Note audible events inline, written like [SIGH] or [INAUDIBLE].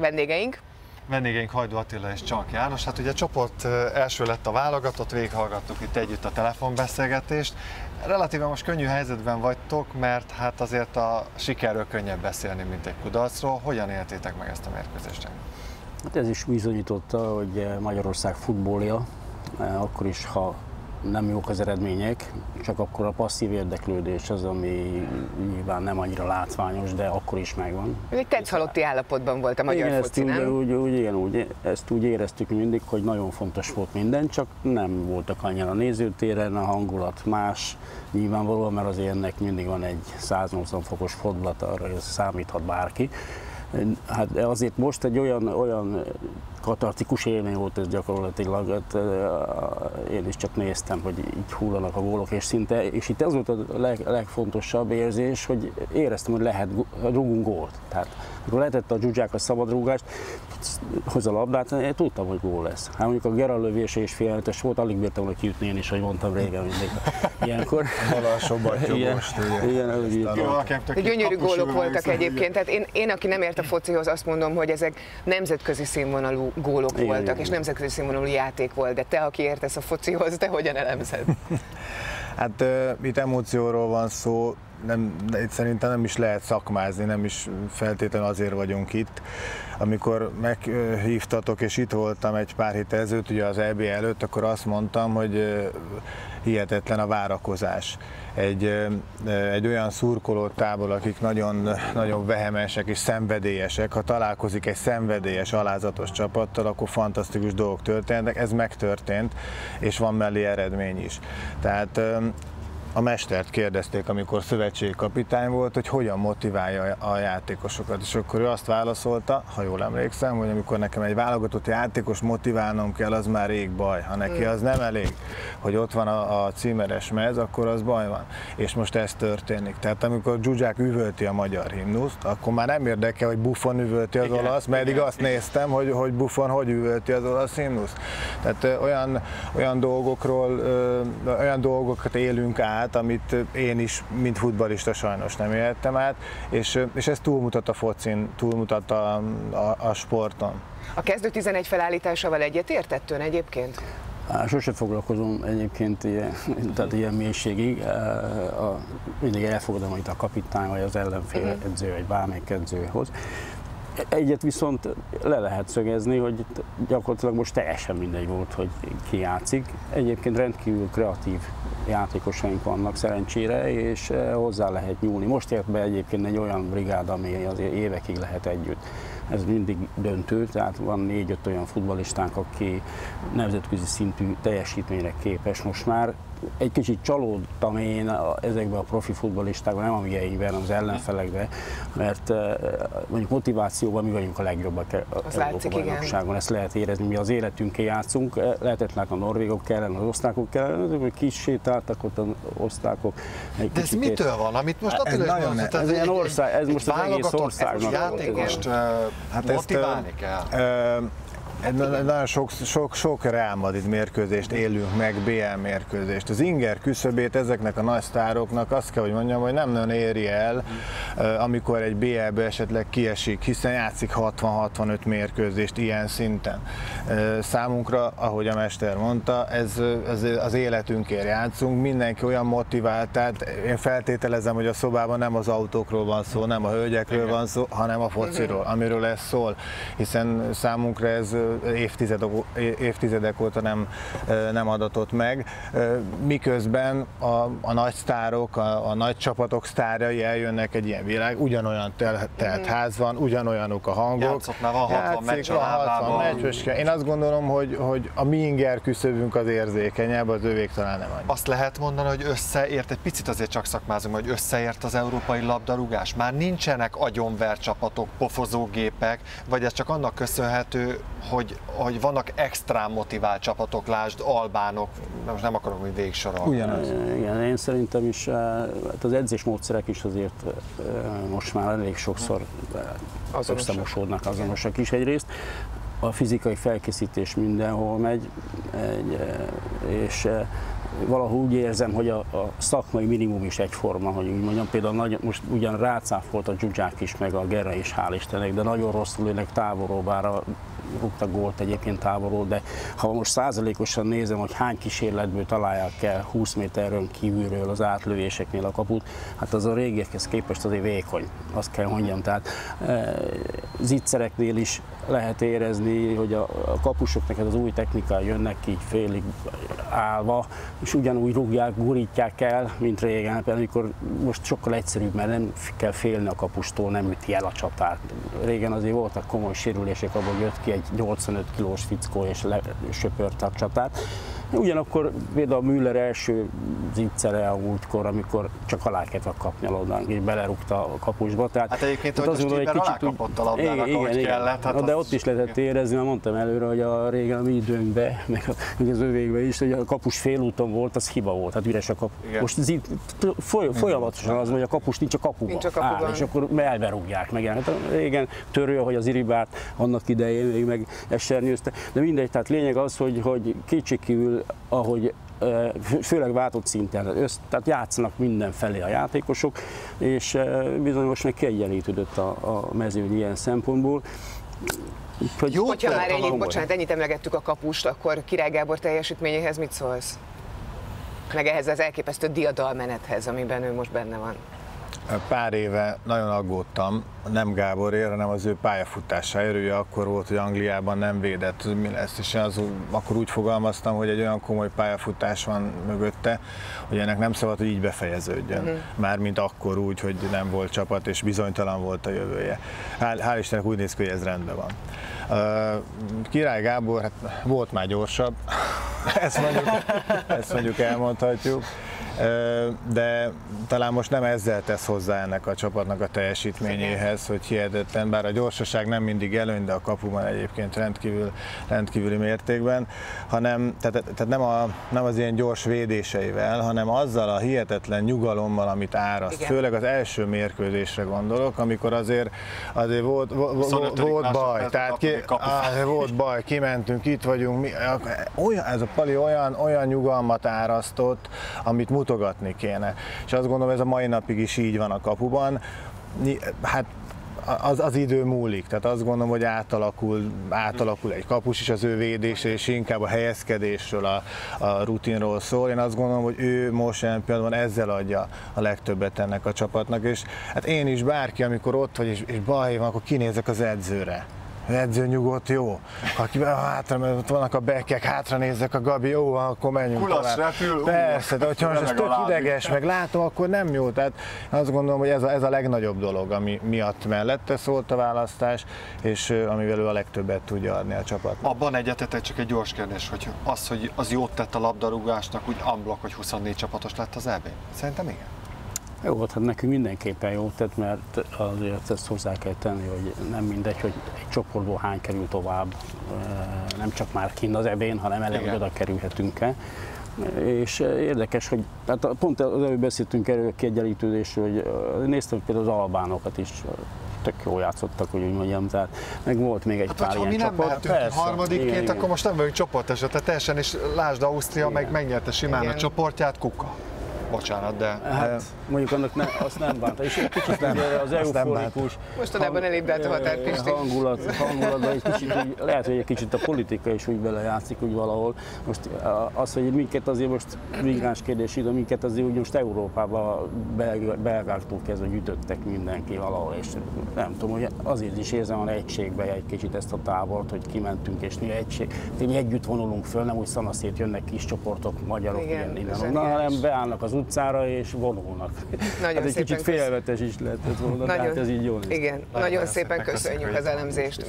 vendégeink. Vendégeink Hajdú Attila és Csank János. Hát ugye a csoport első lett a válogatott, végighallgattuk itt együtt a telefonbeszélgetést. Relatíve most könnyű helyzetben vagytok, mert hát azért a sikerről könnyebb beszélni, mint egy kudarcról. Hogyan éltétek meg ezt a mérkőzést? Hát ez is bizonyította, hogy Magyarország futbólja, akkor is, ha nem jók az eredmények, csak akkor a passzív érdeklődés az, ami nyilván nem annyira látványos, de akkor is megvan. Egy tetszhalotti állapotban volt a magyar igen, foci, ezt nem? Úgy, úgy, igen, úgy, ezt úgy éreztük mindig, hogy nagyon fontos volt minden, csak nem voltak annyira a nézőtéren, a hangulat más, nyilvánvalóan, mert azért ennek mindig van egy 180 fokos fordulata, arra ez számíthat bárki. Hát azért most egy olyan, olyan katartikus élmény volt ez gyakorlatilag. Hát, én is csak néztem, hogy így hullanak a gólok, és szinte, és itt ez volt a leg, legfontosabb érzés, hogy éreztem, hogy lehet, rugunk gólt. Tehát amikor lehetett a dzsuzsák a szabadrúgást, hoz a labdát, én tudtam, hogy gól lesz. Hát mondjuk a Gerard lövése is félelmetes volt, alig bírtam volna kiütni én is, hogy mondtam régen mindig. Ilyenkor. Igen, most, ugye. igen, ahogy így. Gyönyörű gólok voltak egyébként, tehát én, én, aki nem ért a focihoz, azt mondom, hogy ezek nemzetközi színvonalú gólok Igen, voltak, igen. és nemzetközi színvonalú játék volt, de te, aki értesz a focihoz, te hogyan elemzed? [LAUGHS] Hát uh, itt emócióról van szó, nem, itt szerintem nem is lehet szakmázni, nem is feltétlenül azért vagyunk itt. Amikor meghívtatok, és itt voltam egy pár hét ezelőtt, ugye az EB előtt, akkor azt mondtam, hogy hihetetlen a várakozás. Egy, egy olyan szurkoló tábor, akik nagyon, nagyon vehemensek és szenvedélyesek, ha találkozik egy szenvedélyes, alázatos csapattal, akkor fantasztikus dolgok történnek, ez megtörtént, és van mellé eredmény is. Tehát a mestert kérdezték, amikor szövetségkapitány volt, hogy hogyan motiválja a játékosokat, és akkor ő azt válaszolta, ha jól emlékszem, hogy amikor nekem egy válogatott játékos motiválnom kell, az már rég baj. Ha neki az nem elég, hogy ott van a, a címeres mez, akkor az baj van. És most ez történik. Tehát amikor Zsuzsák üvölti a magyar himnuszt, akkor már nem érdekel, hogy Buffon üvölti az Igen, olasz, mert eddig azt néztem, hogy, hogy Buffon hogy üvölti az olasz himnuszt. Tehát ö, olyan, olyan dolgokról, ö, olyan dolgokat élünk át, amit én is, mint futbalista sajnos nem éltem át, és, és ez túlmutat a focin, túlmutat a, a, a sporton. A kezdő 11 felállításával egyetértett ön egyébként? Sose foglalkozom egyébként ilyen, [LAUGHS] tehát ilyen mélységig. A, mindig elfogadom, hogy a kapitány vagy az ellenfél Mhm. edző, vagy bármelyik edzőhoz. Egyet viszont le lehet szögezni, hogy gyakorlatilag most teljesen mindegy volt, hogy ki játszik. Egyébként rendkívül kreatív játékosaink vannak szerencsére, és eh, hozzá lehet nyúlni. Most ért be egyébként egy olyan brigád, ami azért évekig lehet együtt. Ez mindig döntő, tehát van négy-öt olyan futballistánk, aki nemzetközi szintű teljesítményre képes most már. Egy kicsit csalódtam én a- ezekben a profi futballistákban, nem a mieinkben, hanem az ellenfelekben, mert eh, mondjuk motivációban mi vagyunk a legjobbak e- a bajnokságon, ezt lehet érezni, mi az életünkkel játszunk, Eh, lehetett látni a norvégok kellene, az osztrákok kellene, azok hogy kis sétáltak ott az osztrákok. Egy De ez mitől van, amit most Ez Attila is nagyon mondott, ne- ez ilyen ország- ez most az egész országnak játékost Hát ezt, motiválni kell. Ö, na- nagyon sok, sok, sok Real Madrid mérkőzést élünk meg, BL mérkőzést. Az inger küszöbét ezeknek a nagy sztároknak azt kell, hogy mondjam, hogy nem nagyon éri el, amikor egy BL-be esetleg kiesik, hiszen játszik 60-65 mérkőzést ilyen szinten. Számunkra, ahogy a mester mondta, ez, ez az életünkért játszunk, mindenki olyan motivált, tehát én feltételezem, hogy a szobában nem az autókról van szó, nem a hölgyekről van szó, hanem a fociról, amiről ez szól, hiszen számunkra ez ö, évtizedek, óta nem, nem adatott meg, miközben a, a nagy sztárok, a, a nagy csapatok sztárjai eljönnek egy ilyen világ, ugyanolyan tel, telt ház van, ugyanolyanok a hangok. Játszott már, van 60 meccs a van 60 lábában. meccs, és én azt gondolom, hogy, hogy a mi inger küszöbünk az érzékenyebb, az övék talán nem annyi. Azt lehet mondani, hogy összeért, egy picit azért csak szakmázunk, hogy összeért az európai labdarúgás. Már nincsenek agyonver csapatok, pofozógépek, vagy ez csak annak köszönhető, hogy, hogy vannak extrán motivált csapatok, lásd, albánok, most nem akarok még végsorolni. Ugyanaz. Igen, én szerintem is eh, hát az edzésmódszerek is azért eh, most már elég sokszor eh, Azonosak. összemosódnak, azonosak is egyrészt. a fizikai felkészítés mindenhol megy, egy, és valahol úgy érzem, hogy a, a szakmai minimum is egyforma, hogy úgy mondjam, például nagy, most ugyan rácáfolt a Zsuzsák is, meg a Gera is, hál' Istennek, de nagyon rosszul élnek távolról, bár a rúgtak gólt egyébként távolról, de ha most százalékosan nézem, hogy hány kísérletből találják el 20 méterről kívülről az átlövéseknél a kaput, hát az a régiekhez képest azért vékony, azt kell mondjam. Tehát e, zicsereknél is lehet érezni, hogy a, a kapusoknak az új technikai jönnek ki félig állva, és ugyanúgy rúgják, gurítják el, mint régen, amikor most sokkal egyszerűbb, mert nem kell félni a kapustól, nem üti el a csatát. Régen azért voltak komoly sérülések, abból jött ki egy 85 kilós fickó és söpörte a csatát. Ugyanakkor például Müller első zicsere a múltkor, amikor csak alá kellett kapni a labdán, és belerúgta a kapusba. Tehát, hát egyébként, hogy az egy kicsit kapott a labdának, igen, ahogy igen, kellett. Hát de ott is lehetett érezni, mert mondtam előre, hogy a régen a mi időnkben, [LAUGHS] meg az övékben is, hogy a kapus félúton volt, az hiba volt, hát üres a kapu. Igen. Most ez foly, folyamatosan az, hogy a kapus nincs a kapuban, nincs a kapuban. Áll, és akkor elberúgják meg. Hát régen törő, hogy az iribát annak idején még meg esernyőzte. De mindegy, tehát lényeg az, hogy, hogy kétségkívül ahogy főleg váltott szinten, össz, tehát játszanak mindenfelé a játékosok, és bizony most meg kiegyenlítődött a, a mezőny ilyen szempontból. Hogy Jó, Hogyha már ennyit, bocsánat, ennyit emlegettük a kapust, akkor Király Gábor teljesítményéhez mit szólsz? Meg ehhez az elképesztő diadalmenethez, amiben ő most benne van. Pár éve nagyon aggódtam, nem Gáborért, hanem az ő pályafutása erője akkor volt, hogy Angliában nem védett, mi lesz, és az, akkor úgy fogalmaztam, hogy egy olyan komoly pályafutás van mögötte, hogy ennek nem szabad, hogy így befejeződjön. Uh-huh. Mármint akkor úgy, hogy nem volt csapat, és bizonytalan volt a jövője. Hál', hál Istennek úgy néz ki, hogy ez rendben van. Uh, Király Gábor hát volt már gyorsabb, [LAUGHS] ezt mondjuk, ezt mondjuk elmondhatjuk de talán most nem ezzel tesz hozzá ennek a csapatnak a teljesítményéhez, hogy hihetetlen, bár a gyorsaság nem mindig előny, de a kapuban egyébként rendkívül, rendkívüli mértékben, hanem tehát, tehát nem, a, nem az ilyen gyors védéseivel, hanem azzal a hihetetlen nyugalommal, amit áraszt. Igen. Főleg az első mérkőzésre gondolok, amikor azért, azért volt, volt, volt baj, tehát ki, á, volt baj, kimentünk, itt vagyunk, mi, olyan, ez a pali olyan, olyan nyugalmat árasztott, amit mutat mutogatni kéne. És azt gondolom, ez a mai napig is így van a kapuban. Hát az, az idő múlik, tehát azt gondolom, hogy átalakul, átalakul egy kapus is az ő védése, és inkább a helyezkedésről, a, a rutinról szól. Én azt gondolom, hogy ő most jelen pillanatban ezzel adja a legtöbbet ennek a csapatnak, és hát én is bárki, amikor ott vagy, és, és baj van, akkor kinézek az edzőre edző nyugodt, jó. Ha hátra, mert ott vannak a bekek, hátra nézzek a Gabi, jó, akkor menjünk Kulasz tovább. repül, Persze, de hogyha most ez tök ideges, meg látom, akkor nem jó. Tehát azt gondolom, hogy ez a, ez a legnagyobb dolog, ami miatt mellette szólt a választás, és amivel ő a legtöbbet tudja adni a csapat. Abban egyetetek csak egy gyors kérdés, hogy az, hogy az jót tett a labdarúgásnak, úgy amblok, hogy 24 csapatos lett az EB. Szerintem igen. Jó, hát nekünk mindenképpen jó tett, mert azért ezt hozzá kell tenni, hogy nem mindegy, hogy egy csoportból hány kerül tovább, nem csak már kint az ebén, hanem elég, oda kerülhetünk-e. És érdekes, hogy hát pont az előbb beszéltünk erről a kiegyenlítődésről, hogy néztem például az albánokat is, tök jól játszottak, hogy úgy mondjam, tehát meg volt még egy hát, pár ilyen mi nem csapat. Persze, harmadikként, igen, akkor igen. most nem vagyunk csoporteset, teljesen, és lásd Ausztria igen. meg megnyerte simán igen. a csoportját, kuka. Bocsánat, de... Hát, mondjuk annak ne, azt nem bánta, és egy kicsit nem, az euforikus Mostanában elébredt a határpisti. Hangulat, hangulatban egy kicsit úgy, lehet, hogy egy kicsit a politika is úgy belejátszik úgy valahol. Most az, hogy minket azért most migráns kérdés ide, minket azért úgy most Európába belgáktól kezdve gyűjtöttek mindenki valahol, és nem tudom, hogy azért is érzem a egységbe egy kicsit ezt a távort, hogy kimentünk, és mi egység, mi együtt vonulunk föl, nem úgy szanaszét jönnek kis csoportok, magyarok, Igen, ilyen, innen, hanem beállnak az utcára és vonulnak. Nagyon hát egy kicsit félvetes is lehetett volna, nagyon, hát ez így jól Igen, nagyon, nagyon szépen köszönjük az elemzést.